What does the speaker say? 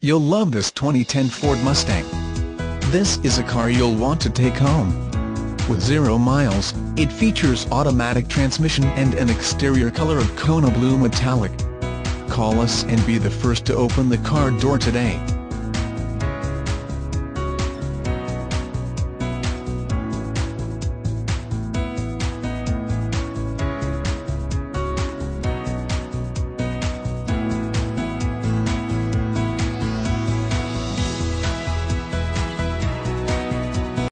You'll love this 2010 Ford Mustang. This is a car you'll want to take home. With zero miles, it features automatic transmission and an exterior color of Kona Blue Metallic. Call us and be the first to open the car door today.